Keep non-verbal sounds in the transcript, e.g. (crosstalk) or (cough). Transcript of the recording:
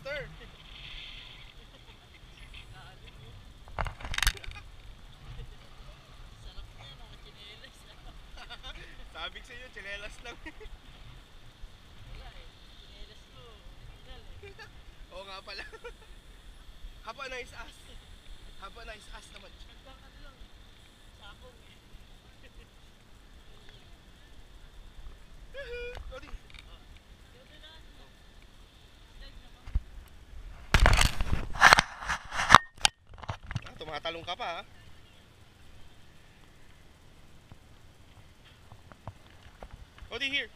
master. Sarap na yan, mga chinelas. (laughs) Sabi sa iyo, chinelas lang. Wala eh, chinelas ko. (laughs) Oo nga pala. Haba na is as. Haba na is as naman. Nagdaka na lang. Sa. Tumatalong ka pa ha. Odi here.